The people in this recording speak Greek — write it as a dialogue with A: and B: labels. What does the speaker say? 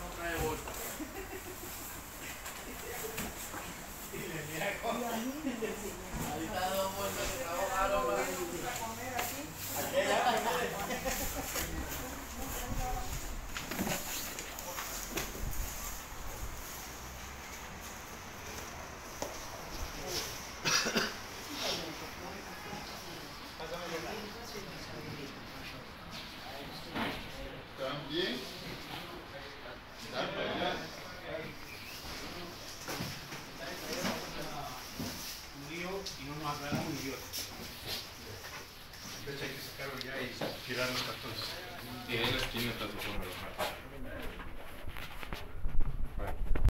A: no trae bolsa.
B: Είναι δεν είναι διότι
C: μπέρδεψαν και σκάρουν να
D: τιρανουν τα πράγματα διαίρεις την επινοητικότητα